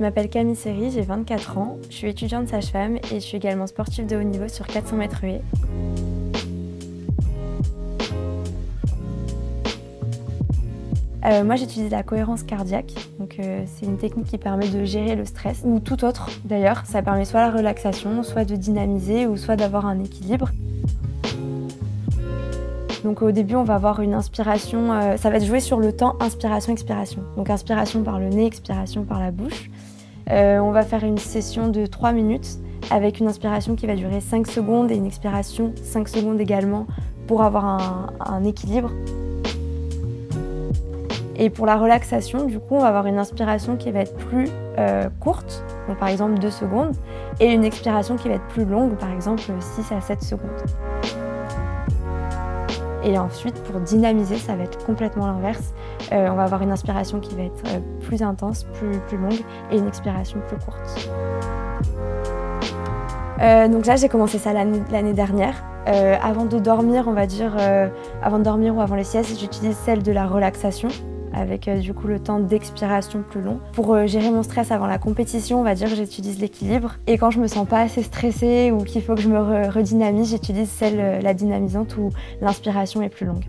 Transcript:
Je m'appelle Camille Seri, j'ai 24 ans, je suis étudiante sage-femme et je suis également sportive de haut niveau sur 400 mètres huée. Euh, moi j'utilise la cohérence cardiaque, donc euh, c'est une technique qui permet de gérer le stress ou tout autre d'ailleurs. Ça permet soit la relaxation, soit de dynamiser ou soit d'avoir un équilibre. Donc au début, on va avoir une inspiration, euh, ça va être joué sur le temps inspiration-expiration. Donc inspiration par le nez, expiration par la bouche. Euh, on va faire une session de 3 minutes avec une inspiration qui va durer 5 secondes et une expiration 5 secondes également pour avoir un, équilibre. Et pour la relaxation, du coup, on va avoir une inspiration qui va être plus euh, courte, par exemple 2 secondes, et une expiration qui va être plus longue, par exemple 6 à 7 secondes. Et ensuite, pour dynamiser, ça va être complètement l'inverse. Euh, on va avoir une inspiration qui va être euh, plus intense, plus, plus longue, et une expiration plus courte. Euh, donc là, j'ai commencé ça l'année dernière. avant de dormir, on va dire, avant de dormir ou avant les siestes, j'utilise celle de la relaxation avec euh, du coup le temps d'expiration plus long. Pour euh, gérer mon stress avant la compétition, on va dire que j'utilise l'équilibre. Et quand je me sens pas assez stressée ou qu'il faut que je me redynamise, j'utilise celle, euh, la dynamisante où l'inspiration est plus longue.